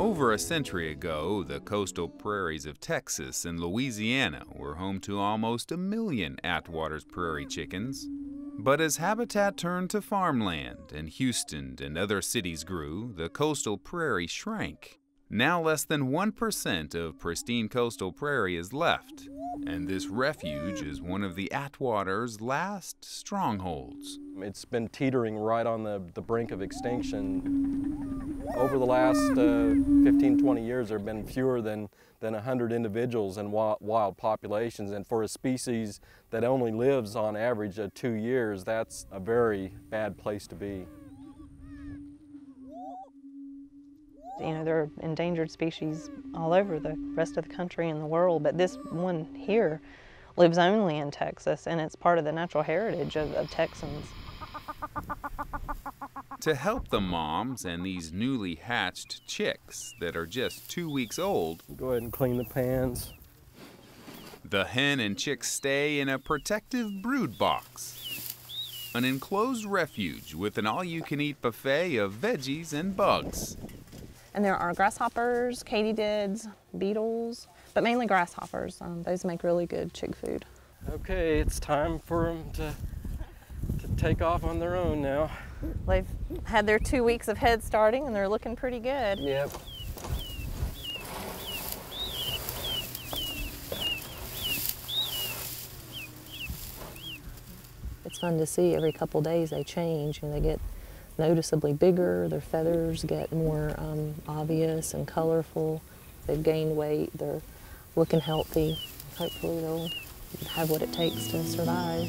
Over a century ago, the coastal prairies of Texas and Louisiana were home to almost a million Attwater's prairie chickens. But as habitat turned to farmland and Houston and other cities grew, the coastal prairie shrank. Now less than 1% of pristine coastal prairie is left, and this refuge is one of the Attwater's last strongholds. It's been teetering right on the, the brink of extinction. Over the last uh, 15, 20 years, there have been fewer than, than 100 individuals in wild, wild populations, and for a species that only lives on average of two years, that's a very bad place to be. You know, there are endangered species all over the rest of the country and the world, but this one here lives only in Texas, and it's part of the natural heritage of, of Texans. To help the moms and these newly hatched chicks that are just two weeks old, Go ahead and clean the pans. the hen and chicks stay in a protective brood box. An enclosed refuge with an all you can eat buffet of veggies and bugs. And there are grasshoppers, katydids, beetles, but mainly grasshoppers. Um, those make really good chick food. Okay, it's time for them to, to take off on their own now. They've had their two weeks of head starting and they're looking pretty good. Yep. It's fun to see every couple days they change and they get noticeably bigger, their feathers get more um, obvious and colorful. They've gained weight, they're looking healthy. Hopefully they'll have what it takes to survive.